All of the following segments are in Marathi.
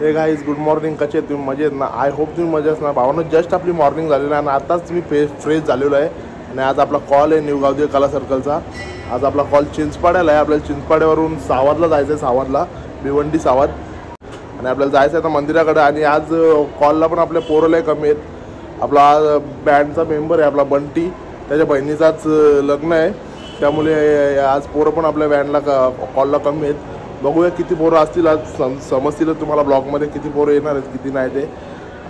हे गाईज गुड मॉर्निंग कसे तुम्ही मजेत ना? आय होप तुम्ही मजेत असणार. भावानं जस्ट आपली मॉर्निंग झालेली आहे आणि आताच मी फ्रेश फ्रेश झालेलो आहे. आणि आज आपला कॉल आहे न्यू गावदेव कला सर्कलचा आज आपला कॉल चिंचपाड्याला आहे. आपल्याला चिंचपाड्यावरून सावदला जायचं आहे सावदला भिवंडी सावद आणि आपल्याला जायचं आहे आता मंदिराकडे. आणि आज कॉलला पण आपल्या पोरं कमी आहेत. आपला बँडचा मेंबर आहे आपला बंटी. त्याच्या बहिणीचाच लग्न आहे. त्यामुळे आज पोरं पण आपल्या बँडला कॉलला कमी आहेत. बघूया किती पोरं असतील. आज सम समजतील तुम्हाला ब्लॉगमध्ये किती पोरं येणार आहेत किती नाही ते.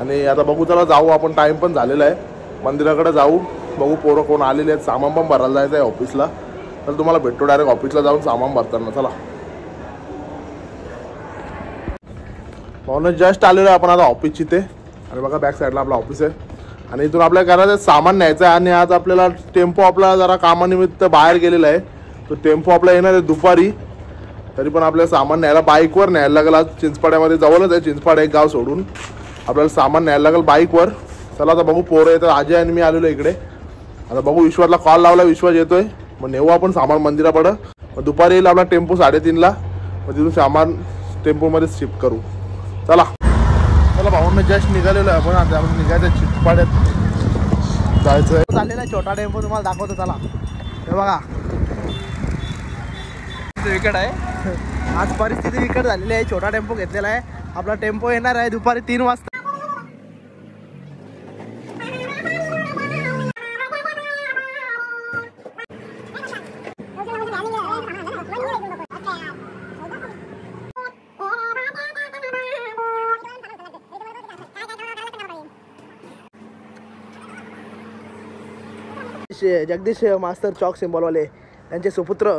आणि आता बघू त्याला जाऊ. आपण टाईम पण झालेला आहे. मंदिराकडे जाऊ. बघू पोरं कोण आलेले आहेत. सामान पण भरायला जायचं आहे ऑफिसला तर तुम्हाला भेटतो डायरेक्ट ऑफिसला जाऊन सामान भरताना. चला. म्हणून जस्ट आलेलो आहे आपण आता ऑफिसची ते आणि बघा बॅक साईडला आपलं ऑफिस आहे. आणि इथून आपल्या घरात सामान न्यायचं आहे. आणि आज आपल्याला टेम्पो आपला जरा कामानिमित्त बाहेर गेलेला आहे. तो टेम्पो आपला येणार आहे दुपारी. तरी पण आपल्याला सामान न्यायला बाईकवर न्यायला लागेल. आज चिंचपाड्यामध्ये जवळच आहे चिंचपाड एक गाव सोडून. आपल्याला सामान न्यायला लागेल बाईकवर. चला आता बघू पोरं येतात. अजय आणि मी आलेलो इकडे. आता बघू विश्वासला कॉल लावला विश्वास येतोय. मग नेऊ आपण सामान मंदिराकडं. मग दुपारी येईल आपला टेम्पो साडेतीनला. मग तिथून सामान टेम्पोमध्ये शिफ्ट करू. चला. चला भाऊंना जस्ट निघालेलो आहे. आपण आता आपण निघायचं चिंचपाड्यात. जायचं आहे चाललेला आहे छोटा टेम्पो तुम्हाला दाखवतो चला. हे बघा. विकट आहे. आज परिस्थिती विकट झालेली आहे. छोटा टेम्पो घेतलेला आहे. आपला टेम्पो येणार आहे दुपारी तीन वाजता. जगदीश मास्तर चौक सिम्बॉलवाले त्यांचे सुपुत्र.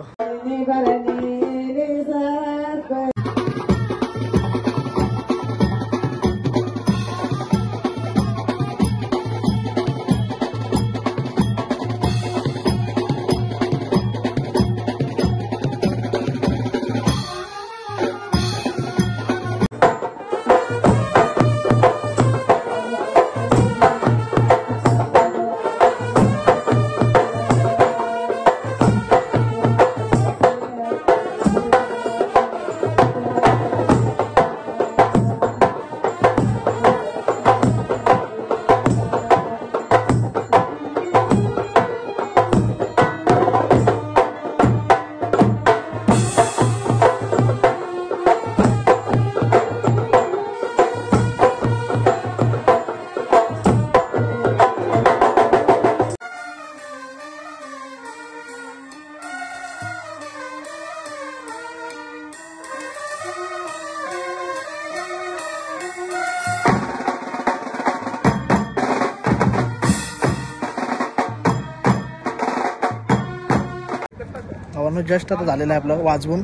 आव्हानं जस्ट आता झालेलं आहे आपलं वाजवून.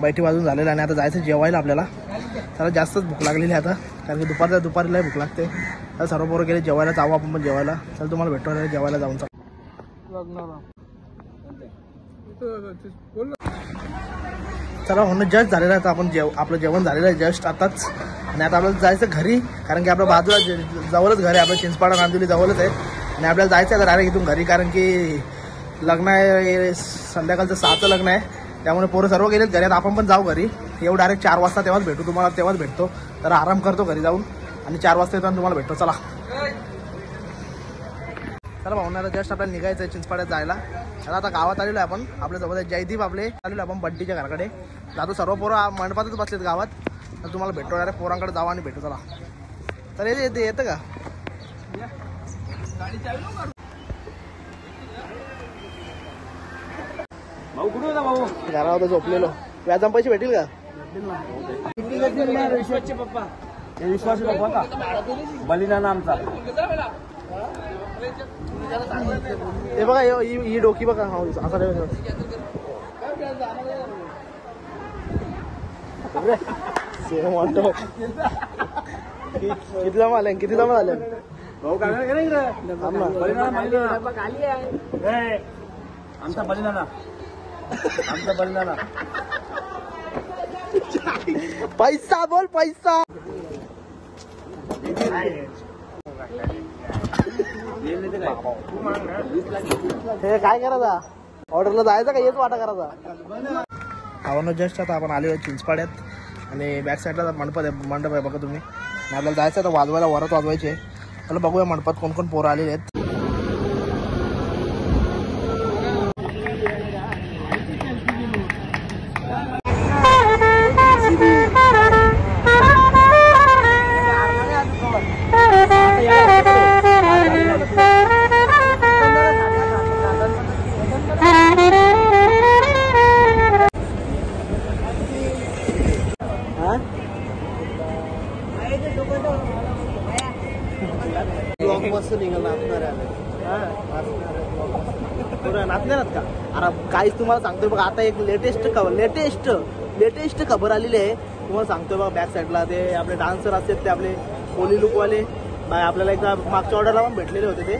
बैठी वाजून झालेलं आहे आणि आता जायचं जेवायला आपल्याला. त्याला जास्तच भूक लागलेली आहे आता कारण की दुपारच्या दुपारीला भूक लागते. तर सर्व बरोबर गेले जेवायला जाऊ आपण पण जेवायला. चल तुम्हाला भेटतो जेवायला जाऊन चला. म्हणून जस्ट झालेलं आहे आता आपण जेव आपलं जेवण झालेलं आहे जस्ट आताच. आणि आता आपल्याला जायचं घरी कारण की आपल्या बाजूला जे- जवळच घर आहे आपलं चिंचपाडा नांदिवली जवळच आहे. आणि आपल्याला जायचं आहे डायरेक्ट इथून घरी कारण की लग्न आहे संध्याकाळचं सहाचं लग्न आहे. त्यामुळे पोरं सर्व गेलेत घरी. आपण पण जाऊ घरी. येऊ डायरेक्ट चार वाजता तेव्हाच भेटू. तुम्हाला तेव्हाच भेटतो. तर आराम करतो घरी जाऊन. आणि चार वाजता येताना तुम्हाला भेटतो. चला. चला भावनाला जस्ट आपल्याला निघायचं आहे चिंचपाड्यात जायला. चला आता गावात आलेलो आहे आपण. आपल्या जवळ जयदीप आपले. आलेलो आहे आपण बंटीच्या घराकडे. जातो सर्व पोरं. मंडपातच बसलेत गावात. तर तुम्हाला भेटतो डायरेक्ट पोरांकडे जाऊ आणि भेटू. चला. तर येते येते येतं का घरावर झोपलेलो. व्याजाम पैसे भेटेल का? विश्वासचे पप्पा हे विश्वासी पप्पा का? बलिदान आमचा. हे बघा हे- डोकी बघा हा असा सेम वाटतो किती जमा आले किती जमा झाले भाऊ काय आमचा बलिदाना आमचा बलिदाना पैसा बोल पैसा. हे काय करायचा? ऑर्डरला जायचं का? हेच वाटा करायचा. आव्हानं जस्ट आता आपण आहे चिंचपाड्यात. आणि बॅक साईडला मंडप आहे मंडप आहे बघा तुम्ही. आपल्याला जायचं आता वाजवायला वरात वाजवायचे चला बघूया मंडपात कोण कोण पोरं आलेले आहेत. काहीच बघ बघा आता एक लेटेस्ट खबर लेटेस्ट लेटेस्ट खबर आलेली आहे. तुम्हाला सांगतो बघा बॅक साईडला ते आपले डान्सर असतात ते आपले कोली लुकवाले बाय आपल्याला एकदा मागच्या ऑर्डरला पण भेटलेले होते ते.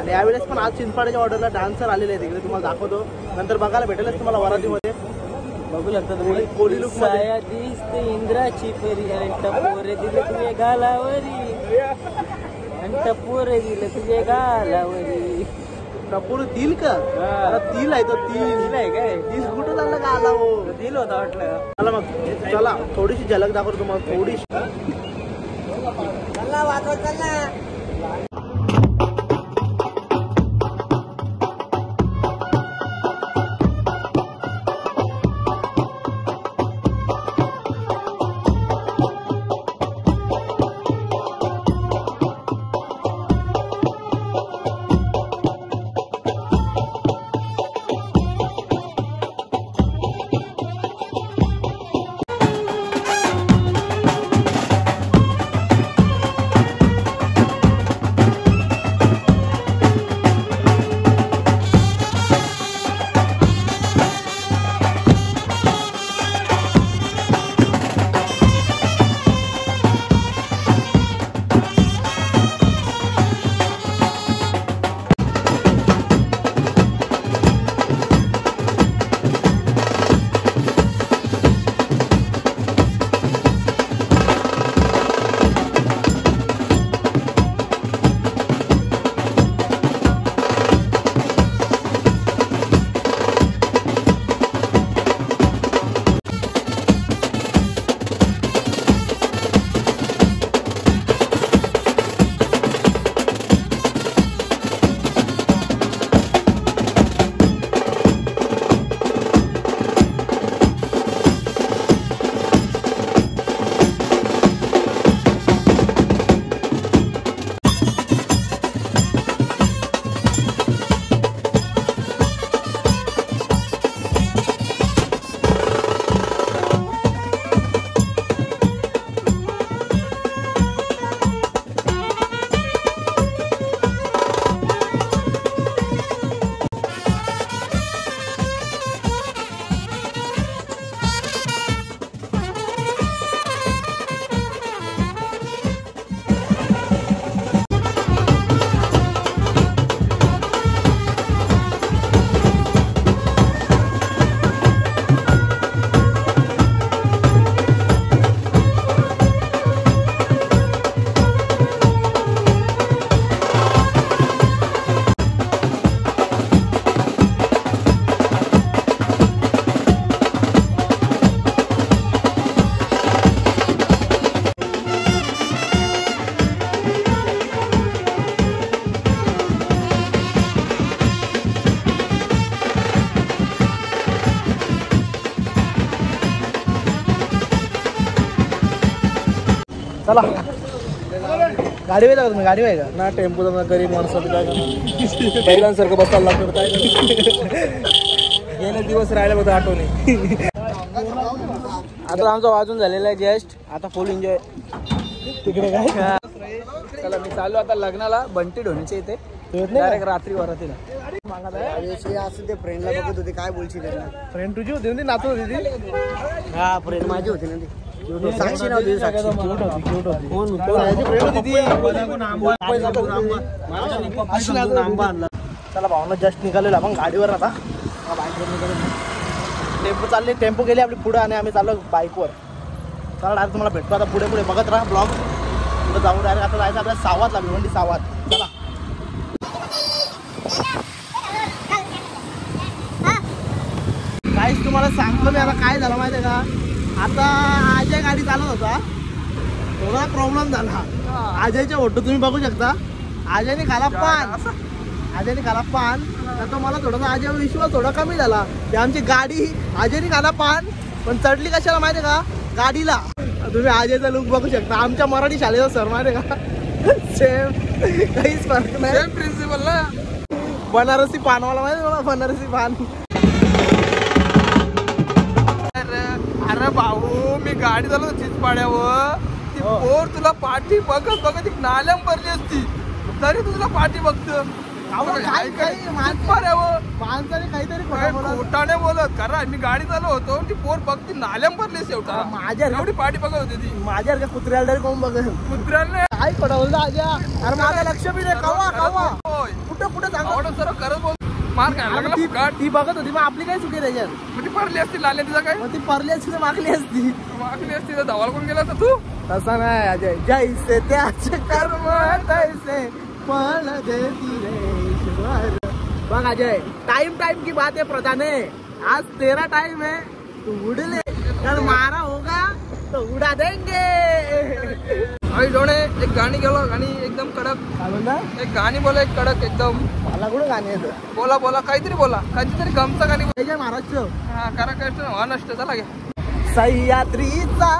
आणि यावेळेस पण आज चिंचपाड्याच्या ऑर्डरला डान्सर आलेले आहेत तिकडे तुम्हाला दाखवतो. नंतर बघायला भेटेलच तुम्हाला वरातीमध्ये. बघू लागतं कोली- कोली लुकमध्ये. साया दिसते इंद्राची परी अंट पोरे दिले तुझे गालावरी. अंट पोरे दिले तुझे गालावरी. टपूर दिल का. अरे दिल आहे तो दिल. दिल आहे काय? दिल कुठं झालं का आला हो? दिल होता वाटलं. चला मग. चला थोडीशी झलक दाखवतो तुम्हाला थोडीशी. चला. गाडी आहे का तुम्ही गाडी का? ना टेम्पो गरीब माणसाचं काय? बैलांसारखं बसायला लागतं काय? गेले दिवस राहिले बघा आठवणी. आता आमचा वाजून झालेला आहे जस्ट. आता फुल एन्जॉय तिकडे काय? चला मी चालू आता लग्नाला बंटी ढोणीच्या इथे. डायरेक्ट रात्री वरातीला. असं ते फ्रेंडला बघत होते काय बोलशील त्यांना? फ्रेंड तुझी होती ना ती नाचत होती ती? हा फ्रेंड माझी होती ना ती. साक्षी नव्हती साक्षी चला भावना जस्ट निघालेला आपण गाडीवर आता. टेम्पो चालले टेम्पो गेले आपली पुढे आणि आम्ही चाललो बाईकवर. चला डायरेक्ट तुम्हाला भेटतो आता पुढे पुढे. बघत राहा ब्लॉग. पुढे जाऊन डायरेक्ट आता जायचं आपल्या सावातला भिवंडी म्हणजे सावात. चला. काहीच तुम्हाला सांगतो मी आता. काय झालं माहिती आहे का? आता अजय गाडी चालत होता. थोडा प्रॉब्लेम झाला. अजयचे फोटो तुम्ही बघू शकता. अजयने खाला पान. अजयने खाला पान. तर तो मला थोडासा अजय विश्वास थोडा कमी झाला. की आमची गाडी अजयने खाला पान. पण चढली कशाला माहिती का? गाडीला. तुम्ही अजयचा लुक बघू शकता. आमच्या मराठी शाळेचा सर माहिती का? सेम काहीच फरक नाही. प्रिन्सिपल ना. बनारसी पानवाला माहिती मला बनारसी पान. गाडी चालवतो चिचपाड्यावर. ती हो. पोर तुला पाठी बघत बघत एक नाल्याम भरली असती. तरी तू तुला पाठी बघत. अहो, काय- काय माणसं- चिचपाड्यावर. माणसाने काहीतरी खोटं बोलत. खोटाने बोलत? कारण मी गाडी चालू होतो ती पोर बघती नाल्याम भरली शेवटा माझ्या एवढी पाठी बघत होती ती. माझ्या कुत्र्याला तरी कोण बघेल? कुत्र्याने काय बोलतो आज्या? अरे माझं लक्ष बी नाही कवा कवा? होय. कुठं कुठं सांगा आवडत सर्व करत बोल मार लागला. ती ती बघत होती मग आपली काय चुकी त्याच्यात? पडली असती लाल्या तिचा काय? मग ती परली असती तर मागली असती. मागली असती तर धावाला कोण गेला होता तू. तसा नाही अजय. जैसे त्याचे कर्म तैसे फल देती रे ईश्वर. बघ अजय टाइम टाइम की बात है प्रधान. है आज तेरा टाइम है तू उड़ले. कल मारा होगा तो उड़ा देंगे. आई डोणे एक गाणी गेलो गाणी एकदम कडक। एक गाणी बोला एक कडक एकदम। मला कुठं गाणी येतं? बोला बोला काहीतरी बोला काहीतरी गमचं गाणी बोला. जय महाराष्ट्र. हा करा हा नष्ट झाला घ्या सह्याद्रीचा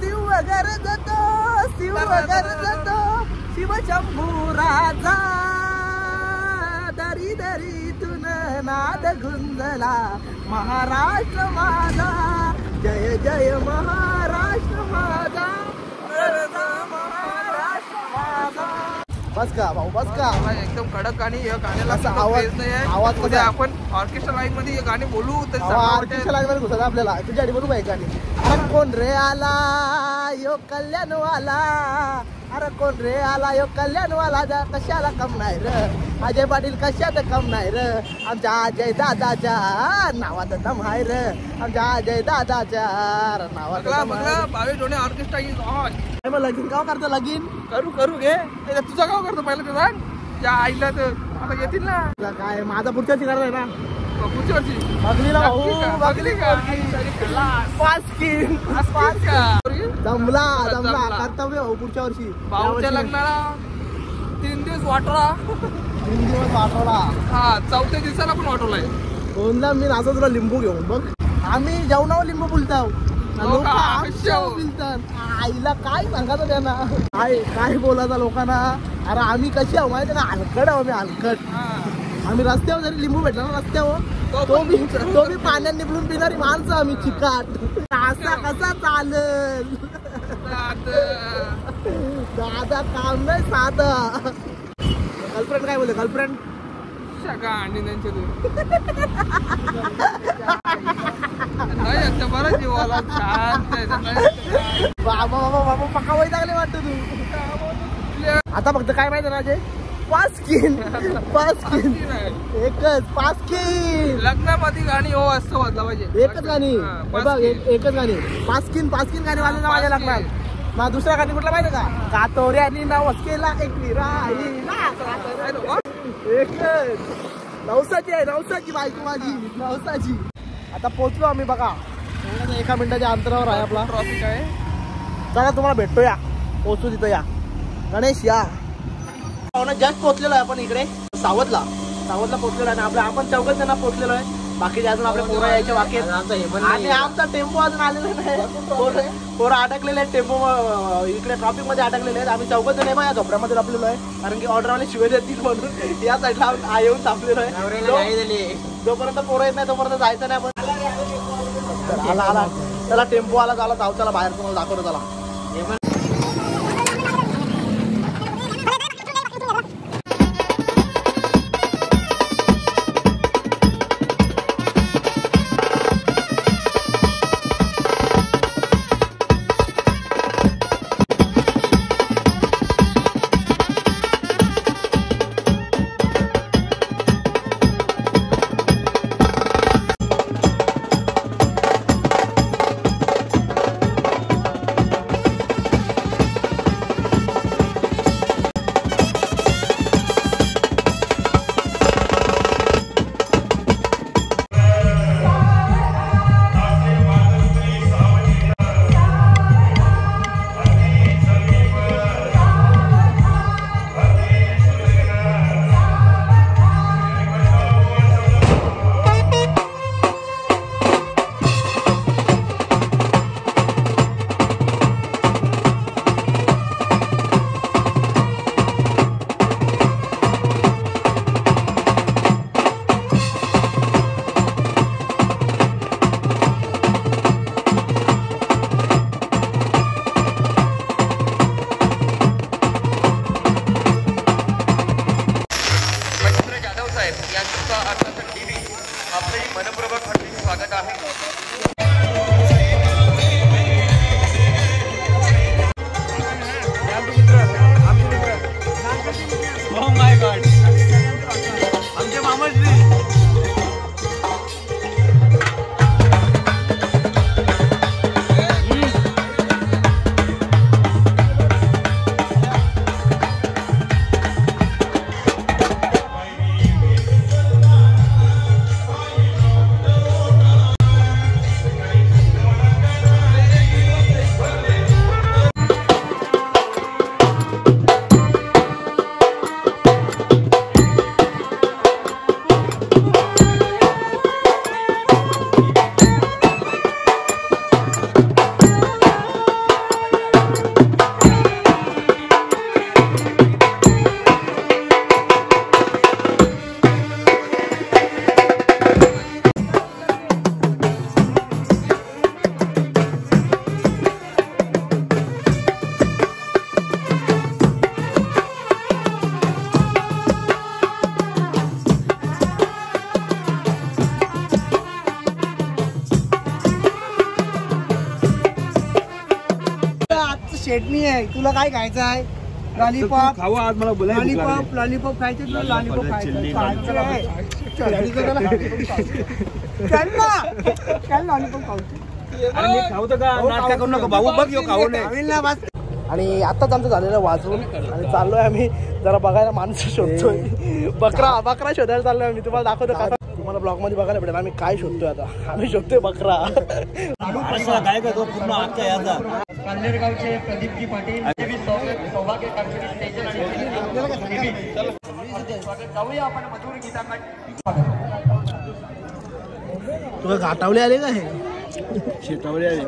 शिव गरजतो शिव गरजतो शिव शंभू राजा दरी दरीतून नाद गुंजला. महाराष्ट्र माझा. जय जय महाराष्ट्र माझा. बस का भाऊ बस का? एकदम कडक गाणी या गाण्याला असा आवाज- नाही. आवाज आहे? आपण ऑर्केस्ट्रा लाईन मध्ये गाणी बोलू तर आर्टिस्ट वाटेल. लागणार घुसत आपल्याला. तुझ्या बरोबर आहे गाणी. अरे कोण रे आला? यो कल्याण वाला अरे कोण रे आला? यो कल्याण वाला जा. कशाला कम नाही र? अजय पाटील कशात कम नाही र? आमच्या अजय दादाच्या नावात दम आहे र. आमच्या अजय दादाच्या नावात. बावीस ऑर्केस्ट्रा मग लगीन का करतो लगीन? करू करू घे तुझा गाव करतो पहिलं ते सांग. त्या आईला तर आता येतील ना. काय माझा पुढच्या शिकार आहे ना. पुढच्या वर्षी बघलीला का? बघली का? पाच स्किन आज पाच का? जमला जमला. जमला. कर्तव्य भाऊ पुढच्या वर्षी भाऊच्या यावर्षी. लग्नाला तीन दिवस तीन दिवस हा चौथ्या दिवसाला पण वाटवलाय दोनदा मी नाचत तुला लिंबू घेऊन. बघ. आम्ही जेवणावर लिंबू बोलताव आईला काय सांगायचं त्यांना? काय काय बोलायचं लोकांना? अरे आम्ही कशी आहो माहिती का? हलकट आहो हलकट हा. आम्ही रस्त्यावर जरी लिंबू भेटला ना रस्त्यावर तो बी तो बी पाण्यात निघून पिणारी माणसं आम्ही चिकाट. असा कसा चालल? दादा. काम नाही साधं. गर्लफ्रेंड काय बोलते गर्लफ्रेंड? आणि त्यांच्या नाही आता बरं जीवाला शांत. बाबा बाबा बाबा पक्का वय लागले वाटतं तू. आता फक्त काय माहिती अजय? पाच स्किन पाच नाही. एकच पाच स्किन लग्नामध्ये गाणी हो असं वाजला पाहिजे. एकच गाणी. बघ एकच गाणी. पाच स्किन पाच स्किन गाणी वाजले माझ्या लागणार. मग दुसरा गाणी कुठला माहिती का? कातोऱ्यानी नावस केला एक एकच. नवसाची आहे नवसाची बायको माझी. नवसाची. आता पोहोचलो आम्ही बघा. एका मिनिटाच्या अंतरावर आहे आपला. ट्रॉफिक आहे. चला तुम्हाला भेटतो या पोहोचू तिथं या. गणेश या. जस्ट पोहोचलेलो आहे आपण इकडे. सावधला. सावधला पोहोचलेलो आहे आपल्या आपण चौघच जण पोहोचलेलो आहे. बाकीचे अजून आपल्या पोरं यायच्या बाकी आहेत. आणि आमचा टेम्पो अजून आलेला नाही. पोरं पोरं अडकलेले आहेत. टेम्पो इकडे ट्रॉफिकमध्ये अडकलेले आहेत. आम्ही चौघच जण आहे बा या झोपड्यामध्ये लपलेलो आहे. कारण की ऑर्डरवाले शिवाय देतील म्हणून. या साईडला आम्ही आ- येऊन थांबलेलो आहे. जो- जोपर्यंत पोरं येत नाही तोपर्यंत जायचं नाही आपण. आला आला. त्याला टेम्पो आला झाला जाऊ त्याला बाहेर तुम्हाला दाखवतो त्याला आहे तुला काय खायचं आहे? लॉलीपॉप खाऊ आज मला बोलाय लॉलीपॉप लॉलीपॉप खायचं तुला? लॉलीपॉप खायचं. चल ना. चल लॉलीपॉप खाऊ. खाऊ तर का? नाटक करू नका. भाऊ बघ खाऊ आणि आताच आमचं झालेलं वाचून आणि चाललोय आम्ही. जरा बघायला माणसं शोधतोय. बकरा बकरा शोधायला चाललोय आम्ही. तुम्हाला दाखवतो का? तुम्हाला ब्लॉगमध्ये बघायला भेटेल. आम्ही काय शोधतोय आता? आम्ही शोधतोय बकरा. काय का तो पूर्ण अख्खा याचा. प्रदीपजी पाटील सौभाग्य जाऊया आपण मधुर गीताकडे तुला घाटावले आले का हे? शेटावळे आले.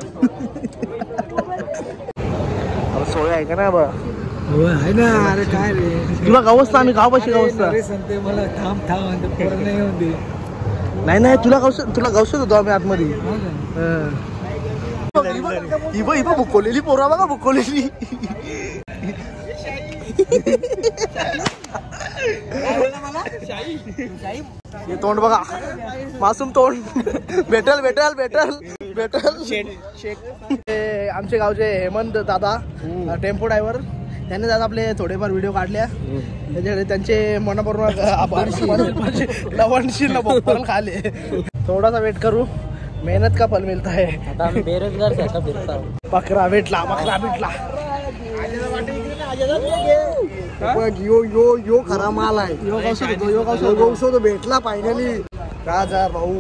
सोय आहे का ना बा? आहे ना अरे काय रे? तुला गावसता आम्ही गाव पाशी गावसता सांगते मला थांब थांब नाही नाही नाही तुला गावस तुला गावसत होतो आम्ही आतमध्ये. इबा इबा बुकवलेली पोरा बघा बुकवलेली हे तोंड बघा मासूम तोंड भेटल भेटल भेटल भेटल हे आमचे गावचे हेमंत दादा टेम्पो ड्रायव्हर त्यांनी दादा आपले थोडेफार व्हिडिओ काढल्या त्याच्याकडे त्यांचे मनापूर्वक आभार लवणशील खाले थोडासा वेट करू मेहनत का फल मिळत आहे आता आम्ही बेरोजगार सारखा फिरतो. बकरा भेटला बकरा भेटला. यो यो यो खरा माल आहे. यो गावसत होतो यो गावसत यो होतो? गौसो तो भेटला फायनली राजा भाऊ.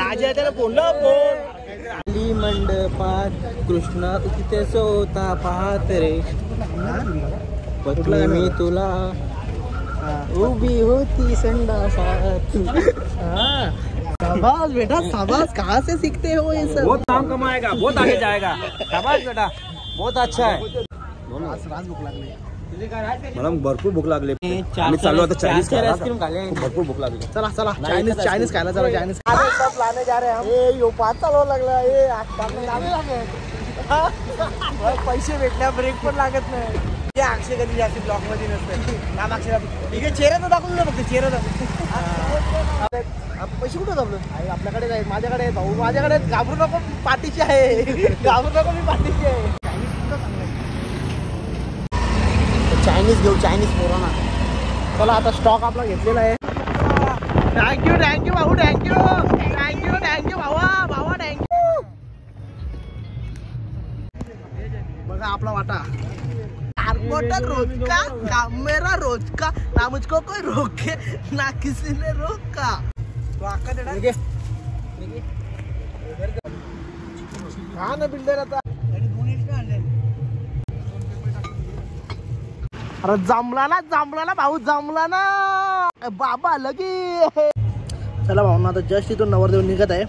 राजा त्याला बोलला बोल खाली मंडपात कृष्णा तिथे सोता पाहत रे. पटलं मी तुला उभी होती संडासात. शाबाश बेटा शाबाश। कहाँ से सीखते हो ये सब? बहुत नाम कमाएगा बहुत आगे जाएगा। शाबाश बेटा बहुत अच्छा है। मला भरपूर भूक लागली। चार आम्ही चाललो आता चायनीज खायला. भरपूर भूक लागली. चला चला चायनीज चायनीज खायला चला चायनीज सब लाने जा रहे हैं हम. ए यो पाच चालवा लागला. ए आजकाल लावे लागत पैसे भेटल्या ब्रेक पण लागत नाही. अक्षय कधी जास्त ब्लॉकमध्ये नसते. नाम अक्षय ठीक आहे चेहरा तर दाखवून ना फक्त चेहरा दाखव पैसे कुठं आहे आपल्याकडे आहेत माझ्याकडे भाऊ. माझ्याकडे. घाबरू नको पाठीची आहे. घाबरू नको मी पाठीची आहे. चायनीज घेऊ चायनीज पोरांना. चला आता स्टॉक आपला घेतलेला आहे. थँक्यू थँक्यू भाऊ thank you thank you thank you भावा भावा थँक्यू बघा आपला वाटा. कारपोटर रोज का काम मेरा रोज का ना मुझको कोई रोके ना किसी ने रोका। तो आका देणार हा ना बिल्डर आता? अरे जमला ना जमला ना भाऊ जमला ना बाबा लगी। चला भाऊ आता जस्ट इथून नवरदेव निघत आहे.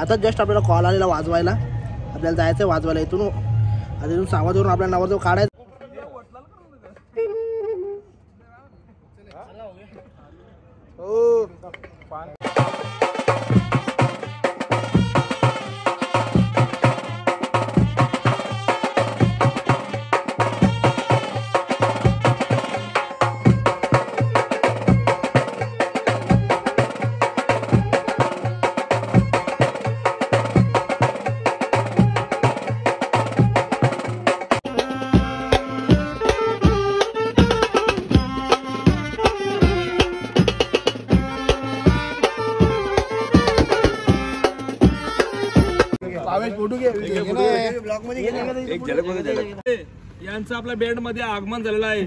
आता जस्ट आपल्याला कॉल आलेला वाजवायला. आपल्याला जायचं आहे वाजवायला इथून. आता इथून सावधवरून आपल्याला नवरदेव काढायचं हो एक झलक यांचं आपल्या बँडमध्ये आगमन झालेलं आहे.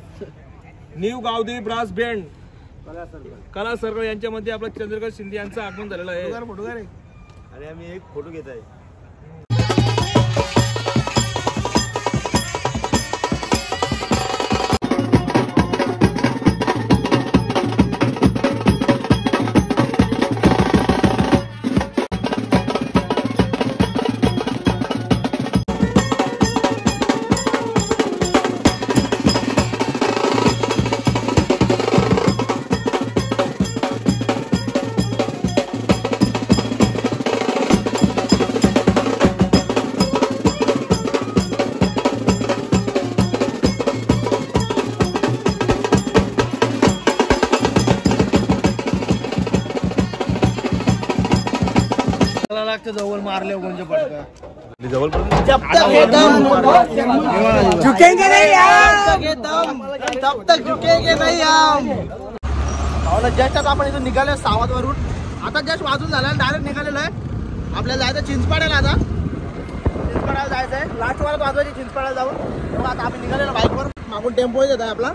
New Gavdevi brass band Kala circle यांच्यामध्ये आपलं चंद्रकांत शिंदे यांचं आगमन झालेलं आहे. फोटो आणि आम्ही एक फोटो घेत आहे. जवळ म्हणजे पडतं झुकेंगे नहीं तब तक झुकेंगे नहीं जस्ट आता आपण इथून निघालो सावध वरून आता जस्ट वाजून झाला डायरेक्ट निघालेलो आहे आपल्याला जायचं चिंचपाड्याला आता चिंचपाड्याला जायचं आहे लास्ट वारात वाजवायची चिंचपाड्याला जाऊन तेव्हा आता आम्ही निघालेलो बाईकवर मागून टेम्पो येत आहे आपला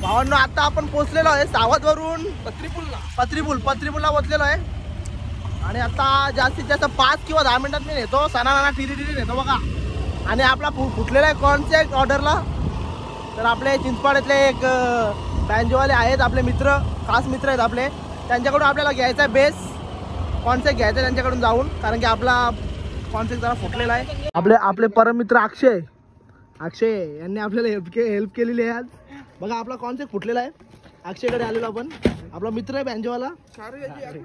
भावांनो आता आपण पोहोचलेलो आहे सावध वरून पत्रीपूलला. पत्रीपूल पत्रीपूलला पोहोचलेलो आहे. आणि आता जास्तीत जास्त पाच किंवा दहा मिनिटात मी नेतो. सणाना टिरी टिरी नेतो बघा. आणि आपला फु फुटलेला आहे कॉन्सेक्ट ऑर्डरला तर आपले चिंचपाड्यातले एक बँजोवाले आहेत आपले मित्र खास मित्र आहेत आपले. त्यांच्याकडून आपल्याला घ्यायचा आहे बेस कॉन्सेक्ट घ्यायचा आहे त्यांच्याकडून जाऊन. कारण की आपला कॉन्सेक्ट जरा फुटलेला आहे. आपले आपले परममित्र अक्षय. अक्षय यांनी आपल्याला हेल्प के हेल्प केलेली आहे आज. बघा आपला कॉन्सेप्ट फुटलेला आहे. अक्षयकडे आलेलो आपण. आपला मित्र आहे बँजोवाला.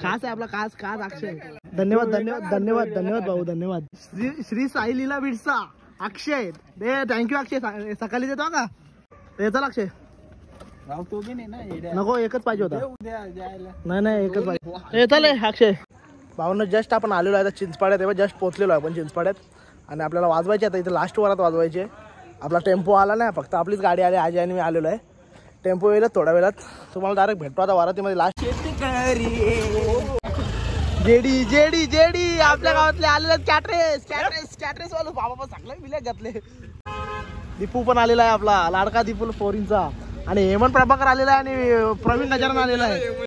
खास आहे आपला खास खास अक्षय. धन्यवाद धन्यवाद धन्यवाद धन्यवाद भाऊ धन्यवाद. श्री श्री साई लीला बिडसा अक्षय. दे थँक्यू अक्षय. सकाळी देतो का? दे चल अक्षय. नको एकच पाहिजे होता. नाही नाही एकच पाहिजे. चल हे, अक्षय. भावनं जस्ट आपण आलेलो आहे आता चिंचपाड्यात. तेव्हा जस्ट पोहोचलेलो आहे आपण चिंचपाड्यात. आणि आपल्याला वाजवायचे आता इथे लास्ट वरात वाजवायचे आपला टेम्पो आला नाही फक्त आपलीच गाडी आली आज आणि मी आलेलो आहे. टेम्पो येईल थोड्या वेळात. तुम्हाला डायरेक्ट भेटतो आता वारातीमध्ये लास्ट जेडी जेडी जेडी आपल्या गावातले आलेले कॅटरेस कॅटरेस कॅटरेस बाबा चांगलं बिल्या घातले. दीपू पण आलेला आहे आपला लाडका दीपू फोरींचा आणि हेमंत प्रभाकर आलेला आहे आणि प्रवीण नजरन आलेला आहे.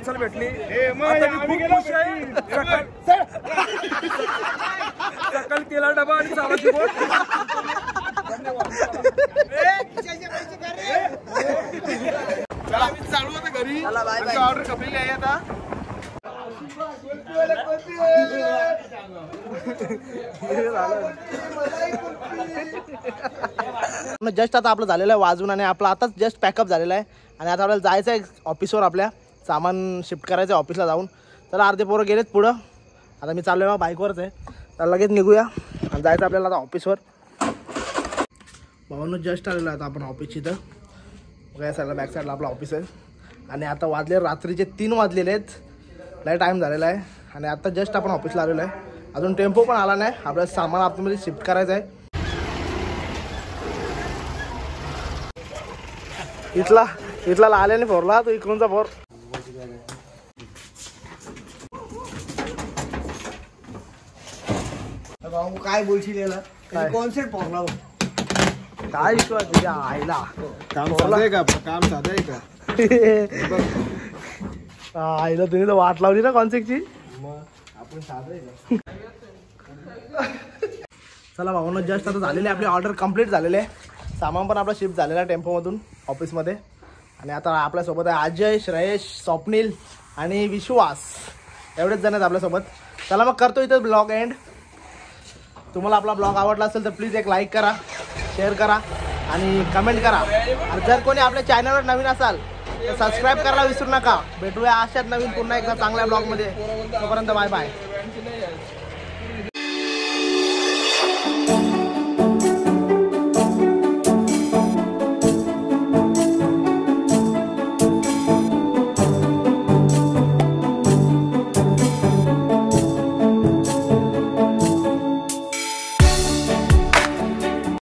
वाटचाल भेटली. आता मी खूप खुश आहे. सकाळ- सकाळी तेला डबा आणि चालाची बोट. चालू होतं घरी. ऑर्डर कपलेली आहे आता. जस्ट आता आपलं झालेलं आहे वाजून आणि आपलं आताच जस्ट पॅकअप झालेलं आहे. आणि आता आपल्याला जायचं आहे ऑफिसवर आपल्या. सामान शिफ्ट करायचं आहे ऑफिसला जाऊन. तर अर्धे पोरं गेलेत पुढं. आता मी चाललो आहे बाईकवरच आहे. तर लगेच निघूया. आणि जायचं आपल्याला आता ऑफिसवर. भावांनो जस्ट आलेलो आहे आता आपण ऑफिसची तर बघा या साईडला बॅक साईडला आपलं ऑफिस आहे. आणि आता वाजले रात्रीचे तीन वाजलेले आहेत. लय टाईम झालेला आहे. आणि आता जस्ट आपण ऑफिसला आलेलो आहे. अजून टेम्पो पण आला नाही. आपल्याला सामान आतमध्ये शिफ्ट करायचं आहे इथला इथला आल्याने फोरला तो इकडूनचा फोर भाऊ काय बोलशील याला? काय? कॉन्सेप्ट फॉर्मला काय विश्वास तुझ्या आईला? काम साधं आहे का? काम साधं आहे का? आईला तुम्ही तर वाट लावली ना कॉन्सेक्टची चला भाऊनं जस्ट आता झालेली आहे आपली ऑर्डर कंप्लीट झालेली. आहे सामान पण आपला शिफ्ट झालेला आहे टेम्पोमधून ऑफिसमध्ये आणि आता आपल्यासोबत आहे अजय श्रेयश स्वप्नील आणि विश्वास. एवढेच जण आहेत आपल्यासोबत. चला मग करतो इथं ब्लॉग एंड तुम्हाला आपला ब्लॉग आवडला असेल तर प्लीज एक लाईक करा शेअर करा आणि कमेंट करा. आणि जर कोणी आपल्या चॅनलवर नवीन असाल तर सबस्क्राईब करायला विसरू नका. भेटूया अशाच नवीन पुन्हा एकदा चांगल्या ब्लॉगमध्ये तोपर्यंत बाय बाय